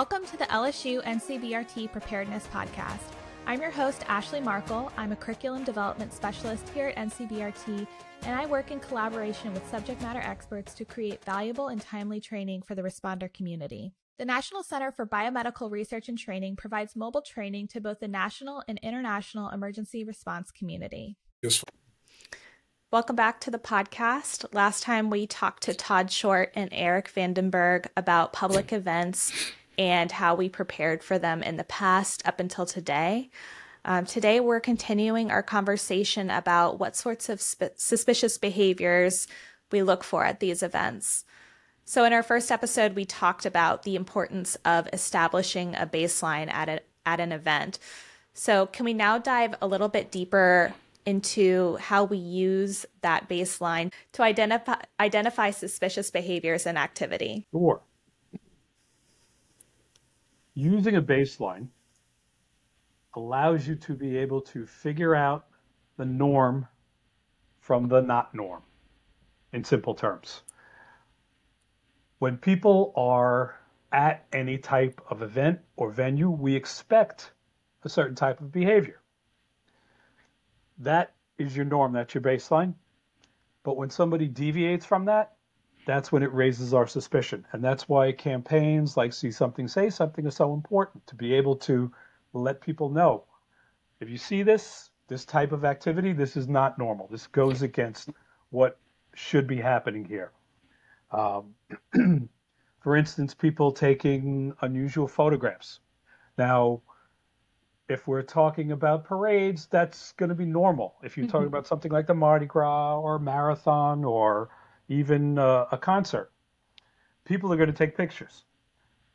Welcome to the LSU NCBRT Preparedness Podcast. I'm your host, Ashley Markle. I'm a curriculum development specialist here at NCBRT, and I work in collaboration with subject matter experts to create valuable and timely training for the responder community. The National Center for Biomedical Research and Training provides mobile training to both the national and international emergency response community. Yes. Welcome back to the podcast. Last time we talked to Todd Short and Eric Vandenburg about public events and how we prepared for them in the past up until today. Um, today, we're continuing our conversation about what sorts of sp- suspicious behaviors we look for at these events. So, in our first episode, we talked about the importance of establishing a baseline at, a, at an event. So, can we now dive a little bit deeper into how we use that baseline to identify identify suspicious behaviors and activity? Sure. Using a baseline allows you to be able to figure out the norm from the not norm in simple terms when people are at any type of event or venue, we expect a certain type of behavior. That is your norm, that's your baseline. But when somebody deviates from that, that's when it raises our suspicion. And that's why campaigns like See Something, Say Something are so important to be able to let people know if you see this, this type of activity, this is not normal. This goes against what should be happening here. Um, for instance, people taking unusual photographs. Now, if we're talking about parades, that's going to be normal. If you're mm-hmm. talking about something like the Mardi Gras or marathon or even uh, a concert, people are going to take pictures.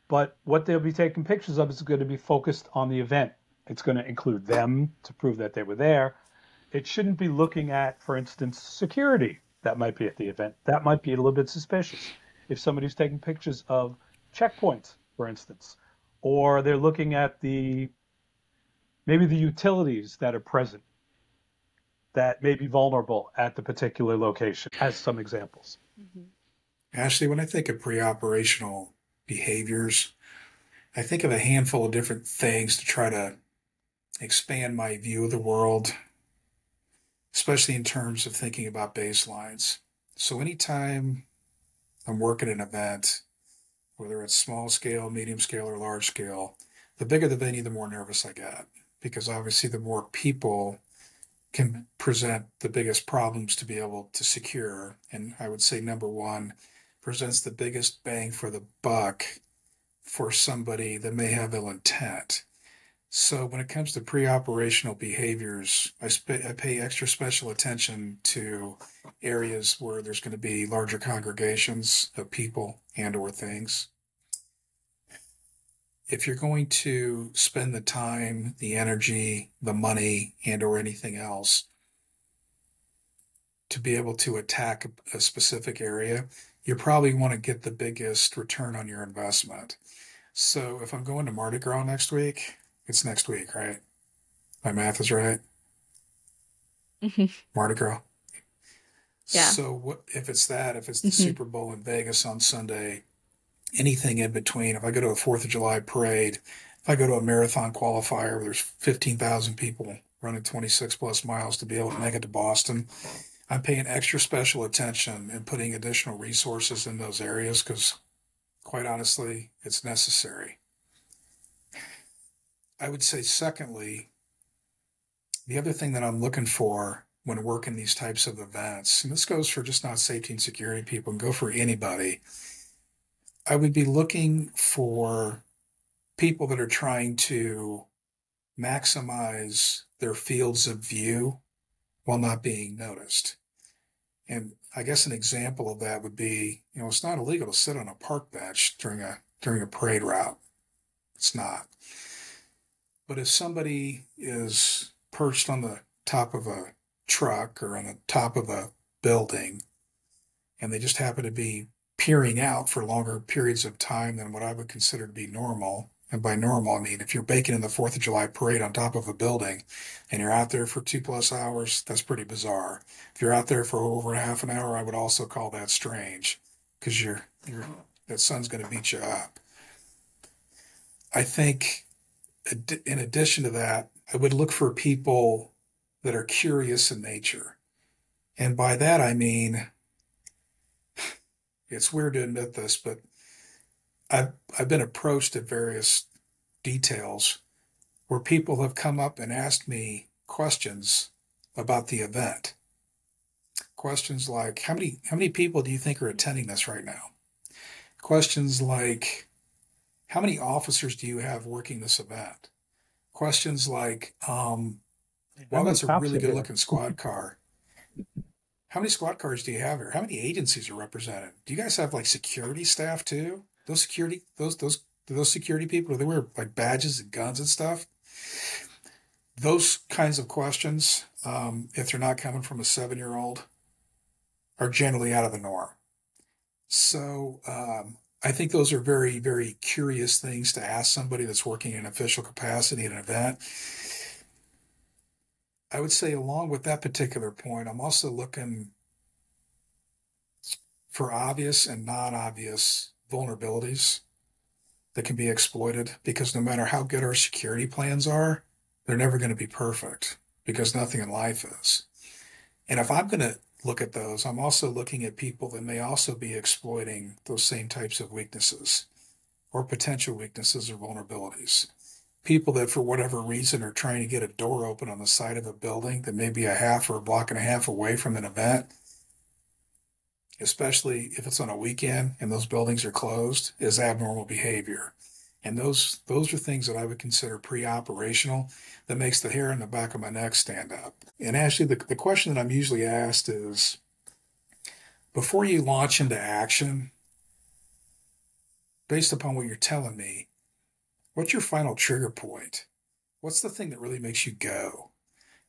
But what they'll be taking pictures of is going to be focused on the event. It's going to include them to prove that they were there. It shouldn't be looking at, for instance, security that might be at the event. That might be a little bit suspicious. If somebody's taking pictures of checkpoints, for instance, or they're looking at the maybe the utilities that are present that may be vulnerable at the particular location, as some examples. Mm-hmm. Ashley, when I think of pre operational behaviors, I think of a handful of different things to try to expand my view of the world especially in terms of thinking about baselines. So anytime I'm working an event, whether it's small scale, medium scale, or large scale, the bigger the venue, the more nervous I get. Because obviously, the more people can present the biggest problems to be able to secure. And I would say number one presents the biggest bang for the buck for somebody that may have ill intent. So when it comes to pre-operational behaviors, I, I pay extra special attention to areas where there's going to be larger congregations of people and or things. If you're going to spend the time, the energy, the money, and or anything else to be able to attack a specific area, you probably want to get the biggest return on your investment. So if I'm going to Mardi Gras next week, it's next week, right? My math is right. Mm-hmm. Mardi Gras. Yeah. So what if it's that? If it's the mm-hmm. Super Bowl in Vegas on Sunday, anything in between. If I go to a Fourth of July parade, if I go to a marathon qualifier where there's fifteen thousand people running twenty six plus miles to be able to make it to Boston, I'm paying extra special attention and putting additional resources in those areas because, quite honestly, it's necessary. I would say, secondly, the other thing that I'm looking for when working these types of events, and this goes for just not safety and security people, and go for anybody, I would be looking for people that are trying to maximize their fields of view while not being noticed. And I guess an example of that would be, you know, it's not illegal to sit on a park bench during a during a parade route. It's not. But if somebody is perched on the top of a truck or on the top of a building and they just happen to be peering out for longer periods of time than what I would consider to be normal. And by normal, I mean if you're baking in the Fourth of July parade on top of a building and you're out there for two plus hours, that's pretty bizarre. If you're out there for over half an hour, I would also call that strange because you're, you're, that sun's going to beat you up. I think in addition to that, I would look for people that are curious in nature. And by that, I mean, it's weird to admit this, but I've, I've been approached at various details where people have come up and asked me questions about the event. Questions like, how many, how many people do you think are attending this right now? Questions like, how many officers do you have working this event? Questions like, um, well, that's a really good looking squad car. How many squad cars do you have here? How many agencies are represented? Do you guys have like security staff too? Those security, those, those, those security people, do they wear like badges and guns and stuff? Those kinds of questions, um, if they're not coming from a seven year old, are generally out of the norm. So, um, I think those are very, very curious things to ask somebody that's working in official capacity at an event. I would say, along with that particular point, I'm also looking for obvious and non obvious vulnerabilities that can be exploited because no matter how good our security plans are, they're never going to be perfect because nothing in life is. And if I'm going to look at those, I'm also looking at people that may also be exploiting those same types of weaknesses or potential weaknesses or vulnerabilities. People that, for whatever reason, are trying to get a door open on the side of a building that may be a half or a block and a half away from an event, especially if it's on a weekend and those buildings are closed, is abnormal behavior. And those those are things that I would consider pre-operational that makes the hair on the back of my neck stand up. And actually the, the question that I'm usually asked is before you launch into action, based upon what you're telling me, what's your final trigger point? What's the thing that really makes you go?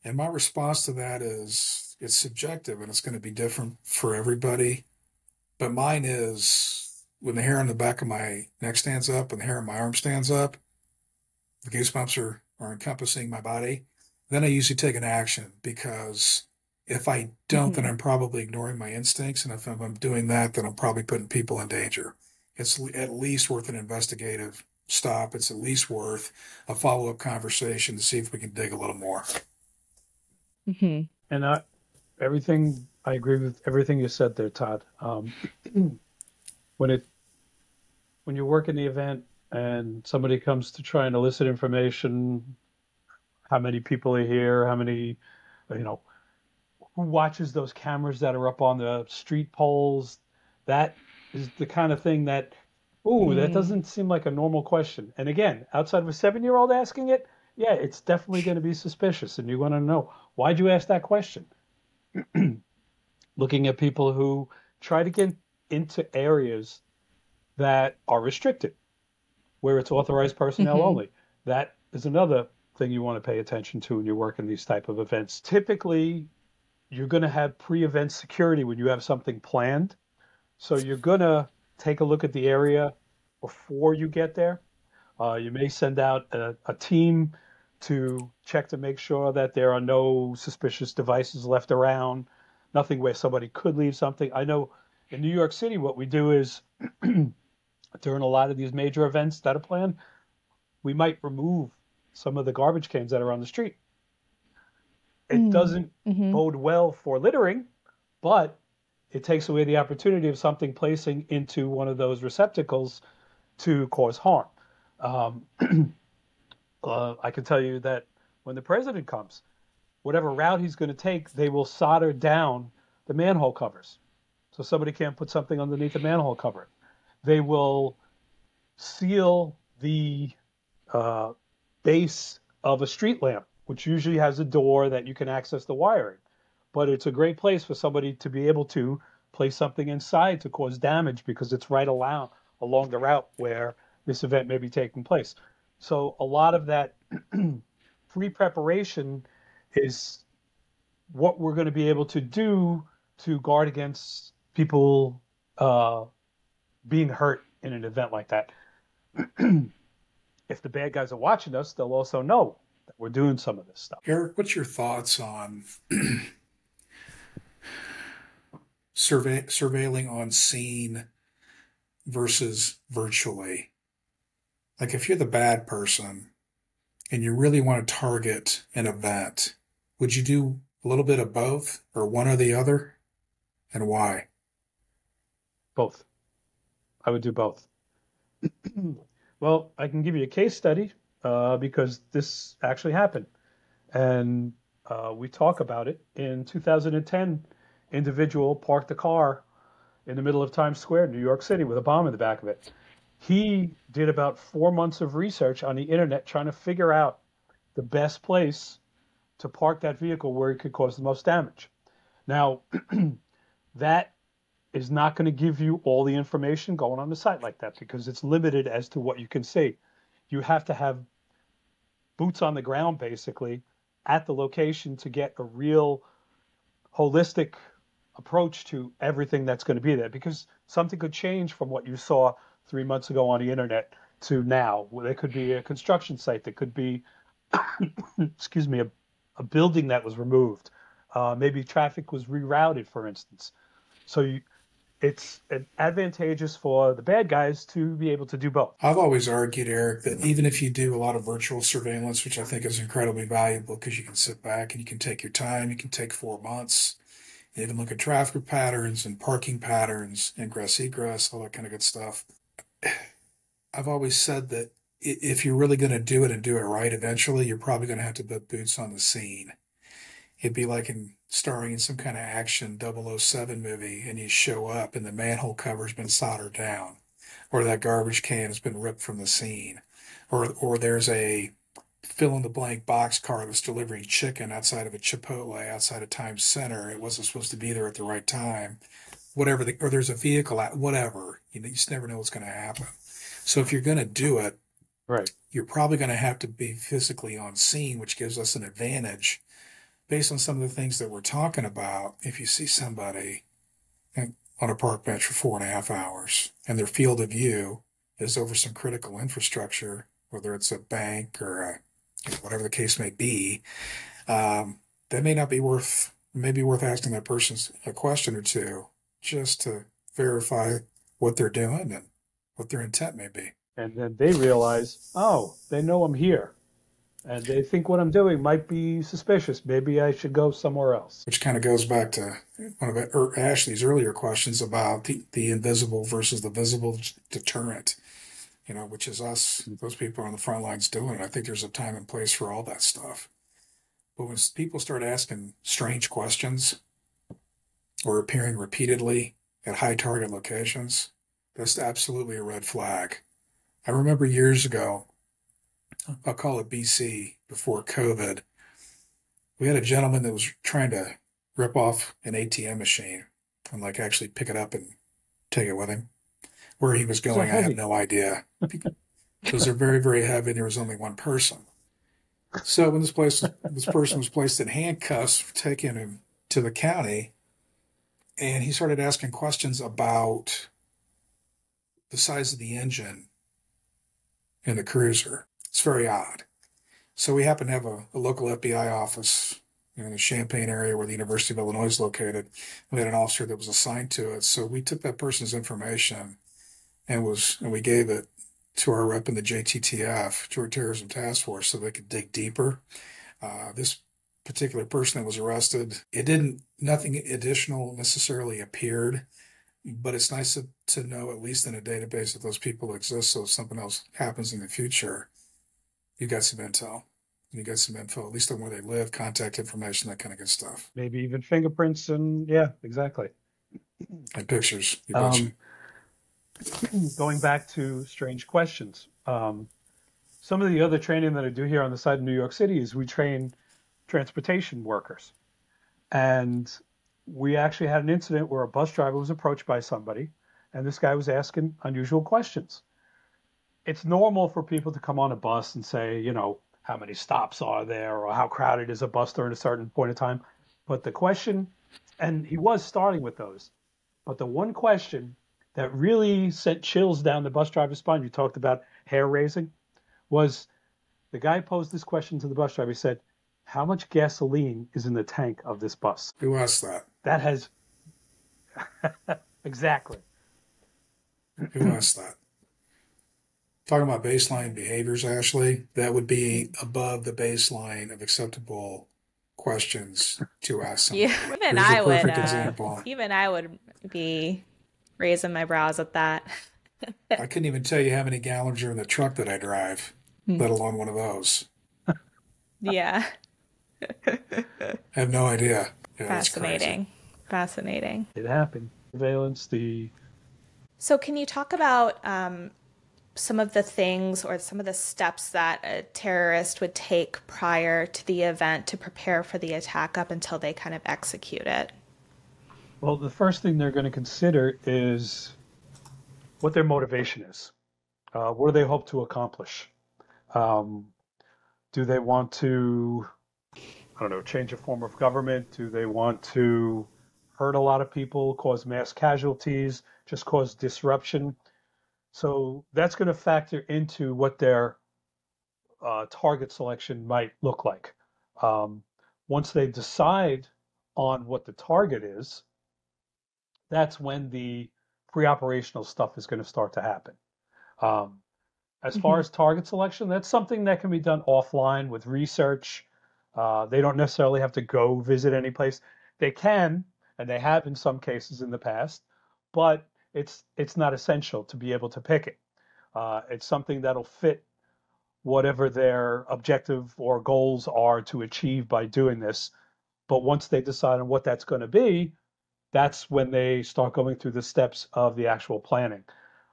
And my response to that is it's subjective and it's going to be different for everybody. But mine is when the hair on the back of my neck stands up and the hair on my arm stands up, the goosebumps are, are encompassing my body, then I usually take an action because if I don't, mm-hmm. then I'm probably ignoring my instincts. And if I'm doing that, then I'm probably putting people in danger. It's at least worth an investigative stop. It's at least worth a follow up conversation to see if we can dig a little more. Mm-hmm. And I, everything, I agree with everything you said there, Todd. Um, when it when you work in the event and somebody comes to try and elicit information, how many people are here, how many, you know, who watches those cameras that are up on the street poles, that is the kind of thing that, ooh, that doesn't seem like a normal question. And again, outside of a seven year old asking it, yeah, it's definitely going to be suspicious. And you want to know, why'd you ask that question? Looking at people who try to get into areas that are restricted, where it's authorized personnel mm-hmm. only. That is another thing you want to pay attention to when you're working these type of events. Typically, you're going to have pre-event security when you have something planned. So you're going to take a look at the area before you get there. Uh, you may send out a, a team to check to make sure that there are no suspicious devices left around, nothing where somebody could leave something. I know in New York City, what we do is during a lot of these major events that are planned, we might remove some of the garbage cans that are on the street. It mm doesn't mm-hmm. bode well for littering, but it takes away the opportunity of something placing into one of those receptacles to cause harm. Um, uh, I can tell you that when the president comes, whatever route he's going to take, they will solder down the manhole covers so somebody can't put something underneath the manhole cover. They will seal the uh, base of a street lamp, which usually has a door that you can access the wiring. But it's a great place for somebody to be able to place something inside to cause damage because it's right along along the route where this event may be taking place. So a lot of that pre preparation is what we're going to be able to do to guard against people uh, being hurt in an event like that. if the bad guys are watching us, they'll also know that we're doing some of this stuff. Eric, what's your thoughts on survey, surveilling on scene versus virtually? Like if you're the bad person and you really want to target an event, would you do a little bit of both or one or the other? And why? Both. I would do both. well, I can give you a case study uh, because this actually happened. And uh, we talk about it. In 2010, individual parked a car in the middle of Times Square, New York City, with a bomb in the back of it. He did about four months of research on the internet trying to figure out the best place to park that vehicle where it could cause the most damage. Now, that is not going to give you all the information going on the site like that because it's limited as to what you can see. You have to have boots on the ground basically at the location to get a real holistic approach to everything that's going to be there because something could change from what you saw three months ago on the internet to now. There could be a construction site, there could be, excuse me, a, a, building that was removed. Uh, maybe traffic was rerouted, for instance. So you, it's advantageous for the bad guys to be able to do both. I've always argued, Eric, that even if you do a lot of virtual surveillance, which I think is incredibly valuable because you can sit back and you can take your time, you can take four months, you can look at traffic patterns and parking patterns, and ingress, egress, all that kind of good stuff. I've always said that if you're really going to do it and do it right eventually, you're probably going to have to put boots on the scene. It'd be like in starring in some kind of action 007 movie and you show up and the manhole cover's been soldered down or that garbage can has been ripped from the scene or or there's a fill in the blank box car that's delivering chicken outside of a Chipotle outside of Times Center. It wasn't supposed to be there at the right time. Whatever the, or there's a vehicle at whatever. You, know, you just never know what's going to happen. So if you're going to do it, right, you're probably going to have to be physically on scene, which gives us an advantage based on some of the things that we're talking about. If you see somebody on a park bench for four and a half hours and their field of view is over some critical infrastructure, whether it's a bank or a whatever the case may be, um, that may not be worth, maybe worth asking that person a question or two just to verify what they're doing and what their intent may be. And then they realize, oh, they know I'm here. And they think what I'm doing might be suspicious. Maybe I should go somewhere else. Which kind of goes back to one of er, Ashley's earlier questions about the, the invisible versus the visible deterrent you know, which is us, hmm. those people on the front lines doing it. I think there's a time and place for all that stuff. But when people start asking strange questions or appearing repeatedly at high target locations, that's absolutely a red flag. I remember years ago, I'll call it BC, before COVID, we had a gentleman that was trying to rip off an ATM machine and like actually pick it up and take it with him. Where he was going, so I have no idea. Because they're very, very heavy. And there was only one person. So when this place, this person was placed in handcuffs, taken him to the county, and he started asking questions about the size of the engine in the cruiser. It's very odd. So we happen to have a, a local FBI office in the Champaign area where the University of Illinois is located. We had an officer that was assigned to it. So we took that person's information and was and we gave it to our rep in the JTTF, Joint Terrorism Task Force, so they could dig deeper. Uh, this particular person that was arrested, it didn't nothing additional necessarily appeared, but it's nice to, to know at least in a database that those people exist. So if something else happens in the future, you got some intel. You got some info, at least on where they live, contact information, that kind of good stuff. Maybe even fingerprints and yeah, exactly. And pictures. Um, going back to strange questions, um, some of the other training that I do here on the side of New York City is we train transportation workers. And we actually had an incident where a bus driver was approached by somebody, and this guy was asking unusual questions. It's normal for people to come on a bus and say, you know, how many stops are there or how crowded is a bus during a certain point of time. But the question, and he was starting with those, but the one question that really sent chills down the bus driver's spine, you talked about hair raising, was the guy posed this question to the bus driver. He said, How much gasoline is in the tank of this bus? Who asked that? That has. exactly. Who asked that? talking about baseline behaviors, Ashley, that would be above the baseline of acceptable questions to ask Yeah, even I would. Uh, even I would be raising my brows at that. I couldn't even tell you how many gallons are in the truck that I drive, hmm. let alone one of those. yeah. I have no idea. Yeah, Fascinating. Fascinating. It happened. Surveillance, the. So, can you talk about um, some of the things or some of the steps that a terrorist would take prior to the event to prepare for the attack up until they kind of execute it? Well, the first thing they're going to consider is what their motivation is. Uh, what do they hope to accomplish? Um, do they want to, I don't know, change a form of government? Do they want to hurt a lot of people, cause mass casualties, just cause disruption? So that's going to factor into what their uh, target selection might look like. Um, once they decide on what the target is, that's when the pre-operational stuff is going to start to happen. Um, as mm-hmm. far as target selection, that's something that can be done offline with research. Uh, they don't necessarily have to go visit any place. They can, and they have in some cases in the past, but it's it's not essential to be able to pick it. Uh, it's something that'll fit whatever their objective or goals are to achieve by doing this. But once they decide on what that's going to be, that's when they start going through the steps of the actual planning.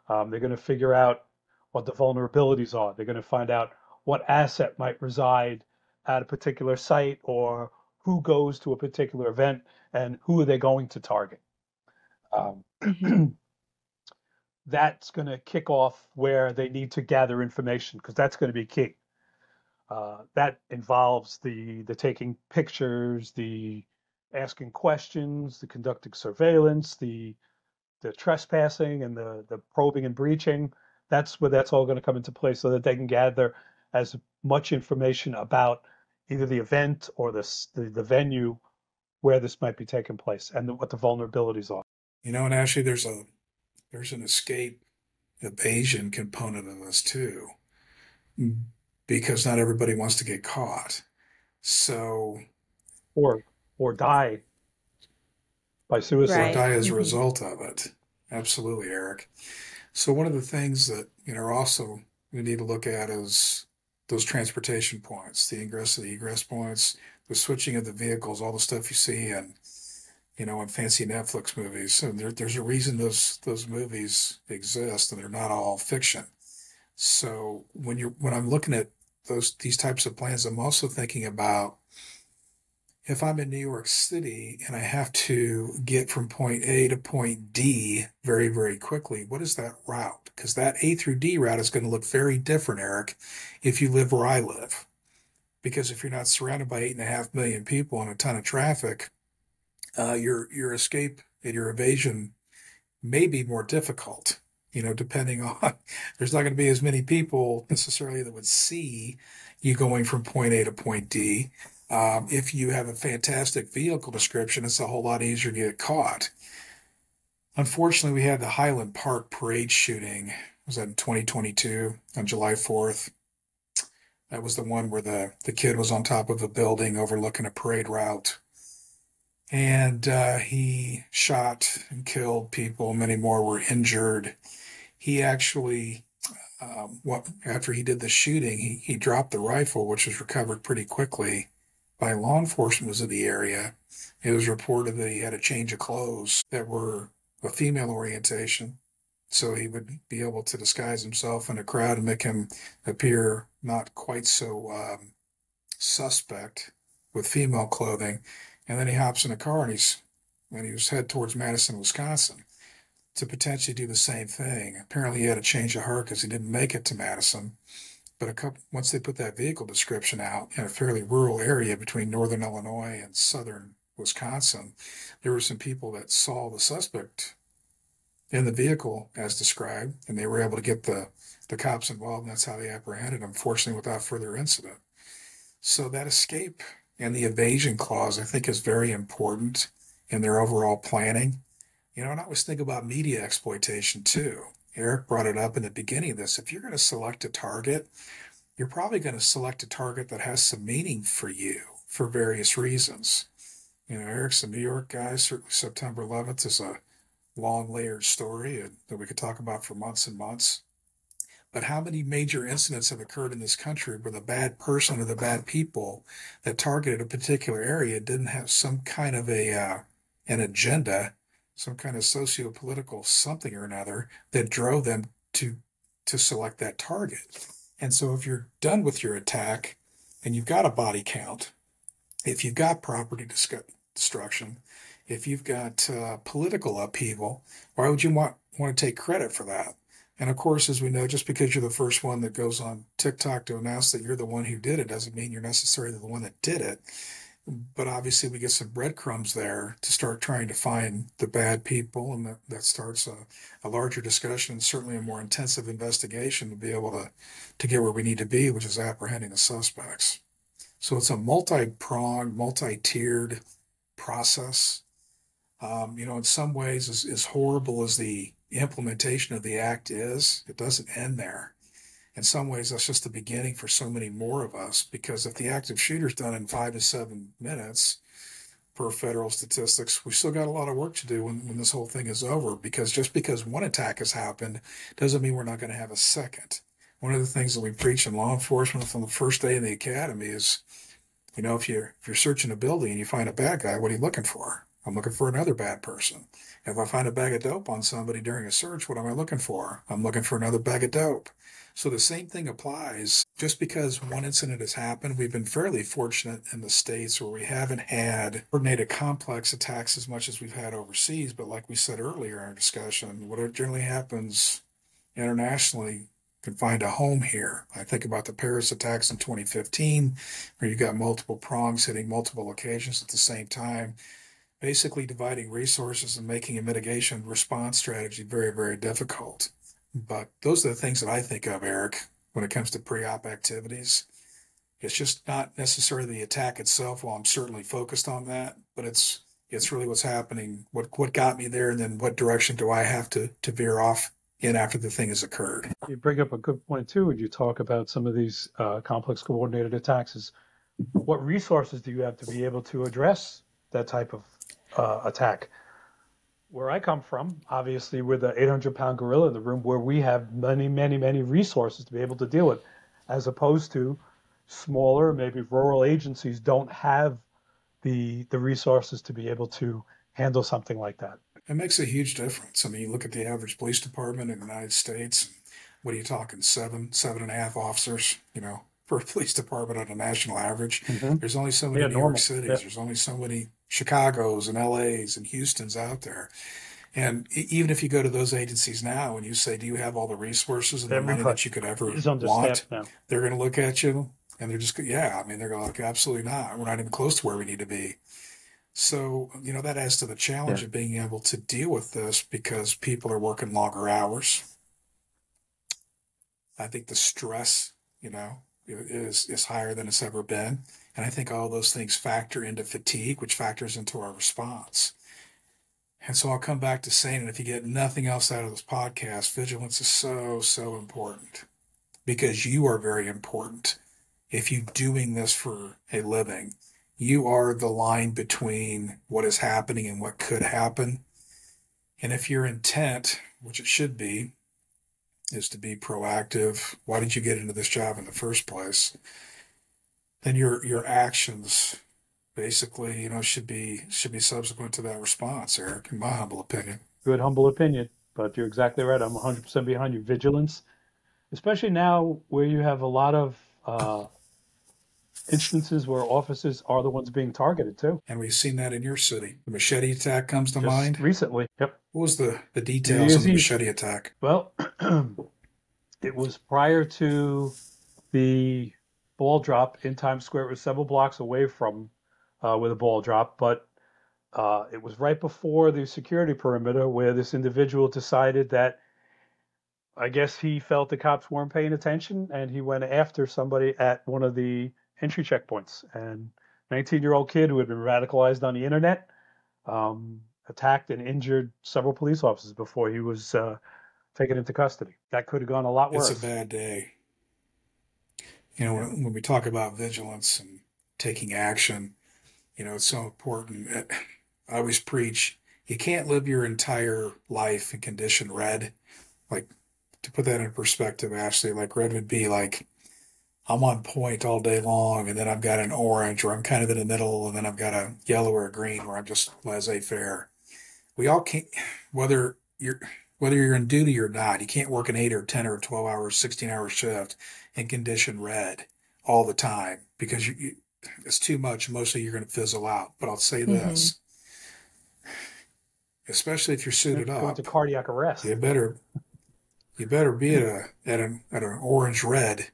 Um, they're going to figure out what the vulnerabilities are. They're going to find out what asset might reside at a particular site or who goes to a particular event and who are they going to target. Um, mm-hmm. that's going to kick off where they need to gather information because that's going to be key. Uh, that involves the the taking pictures, the asking questions, the conducting surveillance, the the trespassing and the the probing and breaching. That's where that's all going to come into play so that they can gather as much information about either the event or the the, the venue where this might be taking place and the, what the vulnerabilities are. You know, and actually, there's a there's an escape evasion component of this too, mm. because not everybody wants to get caught. So, or or die by suicide. Right. Die as a mm-hmm. result of it. Absolutely, Eric. So one of the things that you know also we need to look at is those transportation points, the ingress and the egress points, the switching of the vehicles, all the stuff you see and you know, in fancy Netflix movies. So there, there's a reason those those movies exist, and they're not all fiction. So when you're when I'm looking at those these types of plans, I'm also thinking about if I'm in New York City and I have to get from point A to point D very, very quickly, what is that route? Because that A through D route is going to look very different, Eric, if you live where I live. Because if you're not surrounded by eight and a half million people and a ton of traffic, uh, your your escape and your evasion may be more difficult. You know, depending on there's not going to be as many people necessarily that would see you going from point A to point D. Um, if you have a fantastic vehicle description, it's a whole lot easier to get caught. Unfortunately, we had the Highland Park parade shooting. Was that in 2022 on July 4th? That was the one where the, the kid was on top of a building overlooking a parade route and uh, he shot and killed people. Many more were injured. He actually, um, what after he did the shooting, he, he dropped the rifle, which was recovered pretty quickly by law enforcement of the area. It was reported that he had a change of clothes that were a female orientation, so he would be able to disguise himself in a crowd and make him appear not quite so um, suspect with female clothing and then he hops in a car and he's when he was head towards Madison, Wisconsin, to potentially do the same thing. Apparently, he had a change of heart because he didn't make it to Madison. But a couple once they put that vehicle description out in a fairly rural area between northern Illinois and southern Wisconsin, there were some people that saw the suspect in the vehicle as described, and they were able to get the the cops involved, and that's how they apprehended him. Fortunately, without further incident. So that escape and the evasion clause, I think, is very important in their overall planning. You know, and I always think about media exploitation too. Eric brought it up in the beginning of this. If you're going to select a target, you're probably going to select a target that has some meaning for you for various reasons. You know, Eric's a New York guy. Certainly, September 11th is a long, layered story that we could talk about for months and months. But how many major incidents have occurred in this country where the bad person or the bad people that targeted a particular area didn't have some kind of a uh, an agenda, some kind of socio-political something or another that drove them to to select that target? And so, if you're done with your attack and you've got a body count, if you've got property destruction, if you've got uh, political upheaval, why would you want, want to take credit for that? And of course, as we know, just because you're the first one that goes on TikTok to announce that you're the one who did it doesn't mean you're necessarily the one that did it. But obviously, we get some breadcrumbs there to start trying to find the bad people, and that, that starts a, a larger discussion and certainly a more intensive investigation to be able to, to get where we need to be, which is apprehending the suspects. So it's a multi pronged, multi tiered process. Um, you know, in some ways, as, as horrible as the implementation of the act is, it doesn't end there. In some ways, that's just the beginning for so many more of us because if the active shooter's done in five to seven minutes, per federal statistics, we still got a lot of work to do when, when this whole thing is over because just because one attack has happened doesn't mean we're not going to have a second. One of the things that we preach in law enforcement from the first day in the academy is, you know, if you're if you're searching a building and you find a bad guy, what are you looking for? I'm looking for another bad person. If I find a bag of dope on somebody during a search, what am I looking for? I'm looking for another bag of dope. So the same thing applies. Just because one incident has happened, we've been fairly fortunate in the States where we haven't had coordinated complex attacks as much as we've had overseas. But like we said earlier in our discussion, what generally happens internationally can find a home here. I think about the Paris attacks in 2015, where you got multiple prongs hitting multiple locations at the same time basically dividing resources and making a mitigation response strategy very, very difficult. But those are the things that I think of, Eric, when it comes to pre op activities. It's just not necessarily the attack itself, while I'm certainly focused on that, but it's it's really what's happening, what what got me there, and then what direction do I have to to veer off in after the thing has occurred. You bring up a good point too, when you talk about some of these uh, complex coordinated attacks. Is what resources do you have to be able to address that type of uh, attack. Where I come from, obviously, we're the 800 pound gorilla in the room where we have many, many, many resources to be able to deal with, as opposed to smaller, maybe rural agencies don't have the the resources to be able to handle something like that. It makes a huge difference. I mean, you look at the average police department in the United States. What are you talking? Seven, seven and a half officers. You know, for a police department on a national average. Mm-hmm. There's only so many yeah, New normal. York cities. Yeah. There's only so many Chicago's and LA's and Houston's out there. And even if you go to those agencies now and you say, "Do you have all the resources and the money that you could ever want?" They're going to look at you and they're just, yeah. I mean, they're going to absolutely not. We're not even close to where we need to be. So you know that adds to the challenge yeah. of being able to deal with this because people are working longer hours. I think the stress, you know, is is higher than it's ever been. And I think all those things factor into fatigue, which factors into our response. And so I'll come back to saying, and if you get nothing else out of this podcast, vigilance is so, so important because you are very important. If you're doing this for a living, you are the line between what is happening and what could happen. And if your intent, which it should be, is to be proactive, why did you get into this job in the first place? Then your your actions basically, you know, should be should be subsequent to that response, Eric, in my humble opinion. Good humble opinion, but you're exactly right. I'm 100% behind you. Vigilance, especially now where you have a lot of uh, instances where officers are the ones being targeted too. And we've seen that in your city. The machete attack comes to Just mind recently. Yep. What was the the details of the machete attack? Well, it was prior to the ball drop in Times Square. It was several blocks away from uh, where the ball dropped, but uh, it was right before the security perimeter where this individual decided that I guess he felt the cops weren't paying attention and he went after somebody at one of the entry checkpoints. And 19 year old kid who had been radicalized on the internet um, attacked and injured several police officers before he was uh, taken into custody. That could have gone a lot worse. It's a bad day. You know, when, when we talk about vigilance and taking action, you know, it's so important. I always preach you can't live your entire life in condition red. Like, to put that in perspective, Ashley, like red would be like, I'm on point all day long, and then I've got an orange, or I'm kind of in the middle, and then I've got a yellow or a green, where I'm just laissez faire. We all can't, whether you're whether you're in duty or not, you can't work an eight or ten or twelve hour, sixteen hour shift in condition red all the time because you, you it's too much. Mostly you're going to fizzle out. But I'll say mm-hmm. this, especially if you're suited up, going to cardiac arrest. You better you better be at a at an at an orange red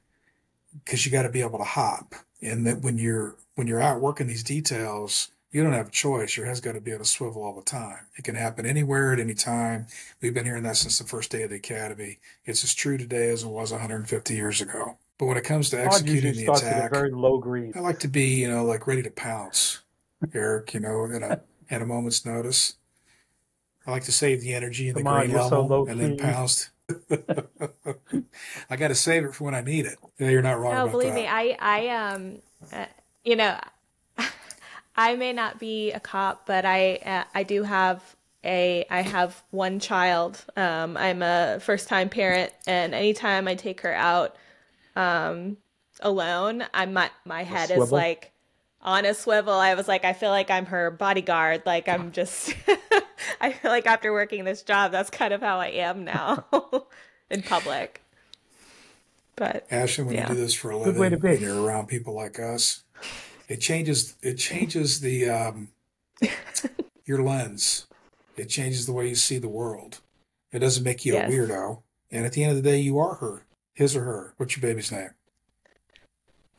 because you got to be able to hop. And that when you're when you're out working these details, you don't have a choice. Your head's got to be able to swivel all the time. It can happen anywhere at any time. We've been hearing that since the first day of the academy. It's as true today as it was 150 years ago. But when it comes to executing the attack, very low green. I like to be, you know, like ready to pounce, Eric. You know, at a at a moment's notice. I like to save the energy in the Come green level so and then pounce. I got to save it for when I need it. Yeah, you're not wrong. No, believe that. me, I, I, um, uh, you know, I may not be a cop, but I, uh, I do have a, I have one child. Um, I'm a first time parent, and anytime I take her out, um, alone, I'm my my head is like on a swivel. I was like, I feel like I'm her bodyguard. Like I'm just. I feel like after working this job, that's kind of how I am now in public. But Ashley, when yeah. you do this for a living, and you're around people like us, it changes. It changes the um, your lens. It changes the way you see the world. It doesn't make you yes. a weirdo. And at the end of the day, you are her, his or her. What's your baby's name?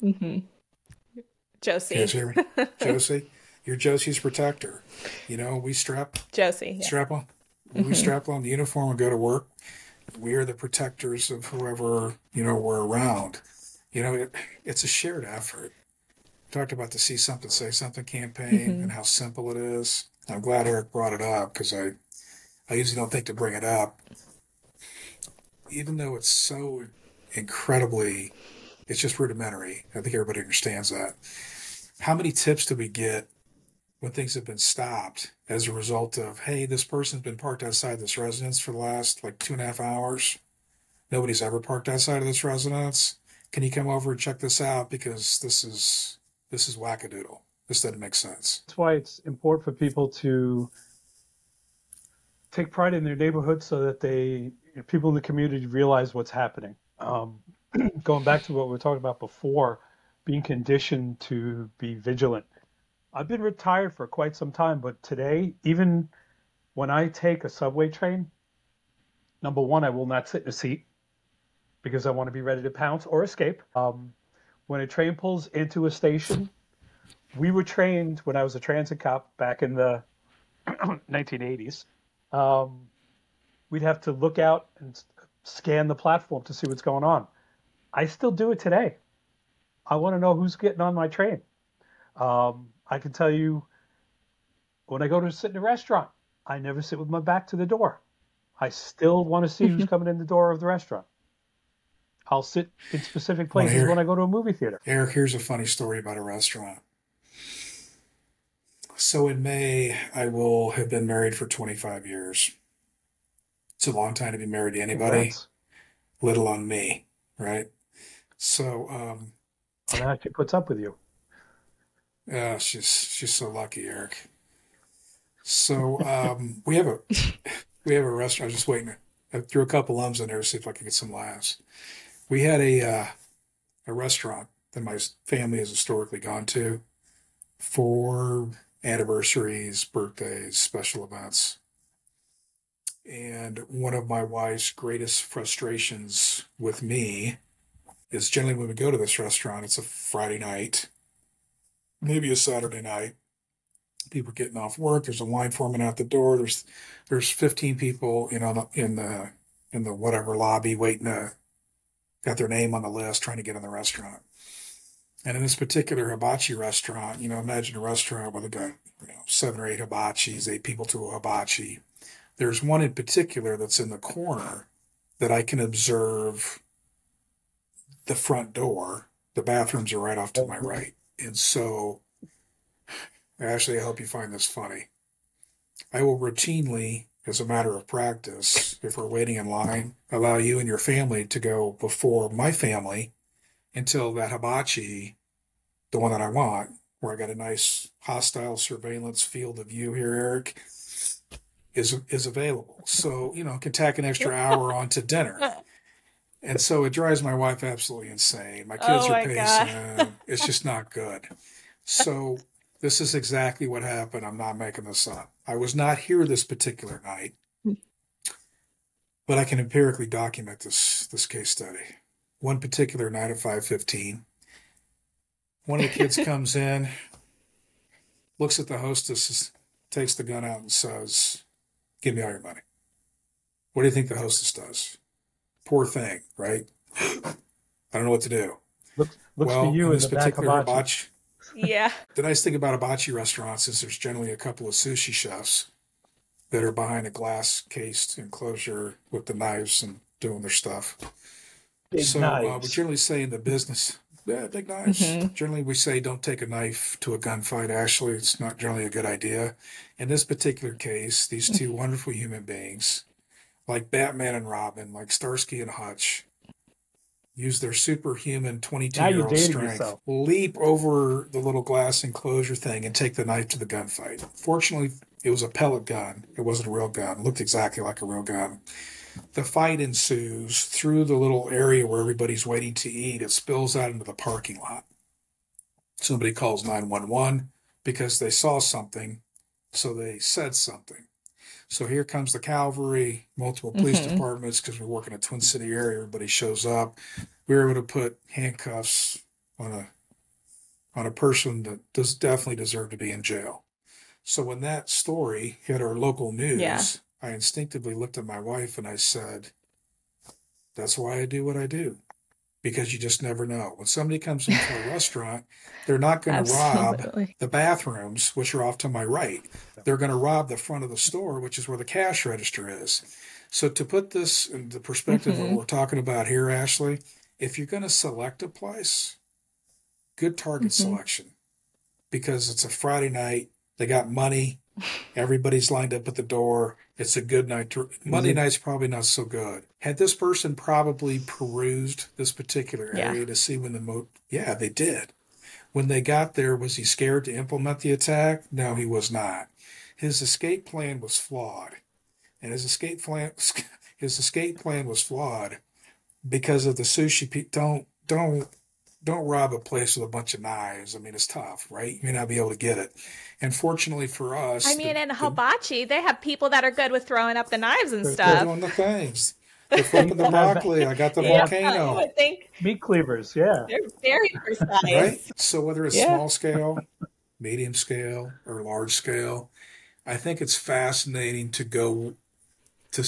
Mm-hmm. Josie. Yes, hear me? Josie you're Josie's protector. You know, we strap Josie yeah. strap on mm-hmm. we strap on the uniform and go to work. We are the protectors of whoever you know we're around. You know, it, it's a shared effort. Talked about the see something, say something campaign mm-hmm. and how simple it is. I'm glad Eric brought it up because I I usually don't think to bring it up, even though it's so incredibly. It's just rudimentary. I think everybody understands that. How many tips do we get when things have been stopped as a result of, hey, this person's been parked outside this residence for the last like two and a half hours. Nobody's ever parked outside of this residence. Can you come over and check this out because this is this is wackadoodle. This doesn't make sense. That's why it's important for people to take pride in their neighborhood so that they people in the community realize what's happening. Um, going back to what we were talking about before, being conditioned to be vigilant I've been retired for quite some time, but today, even when I take a subway train, number one, I will not sit in a seat because I want to be ready to pounce or escape. Um, when a train pulls into a station, we were trained when I was a transit cop back in the 1980s. Um, we'd have to look out and scan the platform to see what's going on. I still do it today. I want to know who's getting on my train. Um, I can tell you when I go to sit in a restaurant, I never sit with my back to the door. I still want to see who's coming in the door of the restaurant. I'll sit in specific places hear, when I go to a movie theater. Eric, here's a funny story about a restaurant. So in May, I will have been married for 25 years. It's a long time to be married to anybody, Congrats. let alone me, right? So, um, well, that actually puts up with you. Yeah, she's she's so lucky, Eric. So um, we have a we have a restaurant. I was just waiting. I threw a couple ums in there to see if I could get some laughs. We had a uh, a restaurant that my family has historically gone to for anniversaries, birthdays, special events. And one of my wife's greatest frustrations with me is generally when we go to this restaurant, it's a Friday night maybe a Saturday night. People getting off work. There's a line forming out the door. There's there's 15 people, you know, in the in the whatever lobby waiting to got their name on the list trying to get in the restaurant. And in this particular hibachi restaurant, you know, imagine a restaurant with a got you know seven or eight hibachis, eight people to a hibachi. There's one in particular that's in the corner that I can observe the front door. The bathrooms are right off to my right. And so, actually, I hope you find this funny. I will routinely, as a matter of practice, if we're waiting in line, allow you and your family to go before my family until that hibachi, the one that I want, where I got a nice hostile surveillance field of view here, Eric, is is available. So you know, can tack an extra hour onto dinner. And so it drives my wife absolutely insane. My kids Oh are my pacing. it's just not good. So this is exactly what happened. I'm not making this up. I was not here this particular night, hmm. but I can empirically document this this case study. One particular night at 5:15, one of the kids comes in, looks at the hostess, takes the gun out and says, "Give me all your money." What do you think the hostess does? Poor thing, right? I don't know what to do. Looks, looks well, to you in in this the back of particular hibachi. hibachi, Yeah. the nice thing about hibachi restaurants is there's generally a couple of sushi chefs that are behind a glass cased enclosure with the knives and doing their stuff. Big so uh, we knives. generally say in the business, yeah, big knives. Mhm. Generally, we say don't take a knife to a gunfight. Actually, it's not generally a good idea. In this particular case, these two wonderful human beings, like Batman and Robin, like Starsky and Hutch, use their superhuman 22 year old strength, yourself. leap over the little glass enclosure thing, and take the knife to the gunfight. Fortunately, it was a pellet gun. It wasn't a real gun. It looked exactly like a real gun. The fight ensues through the little area where everybody's waiting to eat. It spills out into the parking lot. Somebody calls 911 because they saw something, so they said something. So here comes the cavalry, multiple police Mhm. departments because we work in a Twin City area. Everybody shows up. We were able to put handcuffs on a on a person that does definitely deserve to be in jail. So when that story hit our local news, Yeah. I instinctively looked at my wife and I said, "That's why I do what I do." Because you just never know. When somebody comes into a restaurant, they're not going to rob the bathrooms, which are off to my right. They're going to rob the front of the store, which is where the cash register is. So, to put this in the perspective of Mhm. what we're talking about here, Ashley, if you're going to select a place, good target Mhm. selection because it's a Friday night. They got money. Everybody's lined up at the door. It's a good night. To, Monday it- night's probably not so good. Had this person probably perused this particular Yeah. area to see when the mo? Yeah, they did. When they got there, was he scared to implement the attack? No, he was not. His escape plan was flawed, and his escape plan his escape plan was flawed because of the sushi. Pe- don't don't don't rob a place with a bunch of knives. I mean, it's tough, right? You may not be able to get it. And fortunately for us, I mean, the- in the- hibachi, they have people that are good with throwing up the knives and They're- they're stuff. doing the things. They're flipping the broccoli. I got the Yeah, volcano. I think Meat cleavers, yeah. they're very precise. right? So whether it's Yeah. small scale, medium scale, or large scale, I think it's fascinating to go to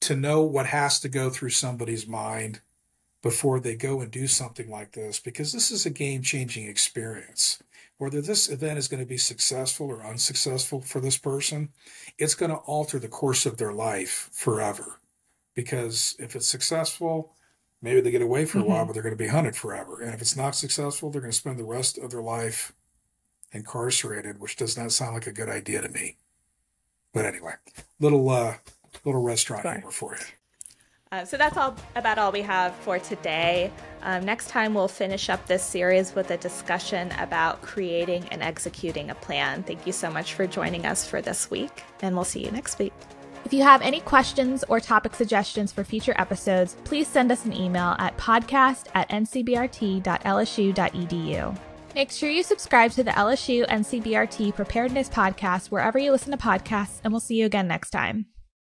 to know what has to go through somebody's mind before they go and do something like this because this is a game-changing experience. Whether this event is going to be successful or unsuccessful for this person, it's going to alter the course of their life forever. Because if it's successful, maybe they get away for a while, but they're going to be hunted forever. And if it's not successful, they're going to spend the rest of their life incarcerated, which does not sound like a good idea to me. But anyway, little uh, little restaurant Sure. humor for you. Uh, so that's all about all we have for today. Um, next time, we'll finish up this series with a discussion about creating and executing a plan. Thank you so much for joining us for this week, and we'll see you next week. If you have any questions or topic suggestions for future episodes, please send us an email at podcast at ncbrt.lsu.edu. Make sure you subscribe to the LSU NCBRT Preparedness Podcast wherever you listen to podcasts, and we'll see you again next time.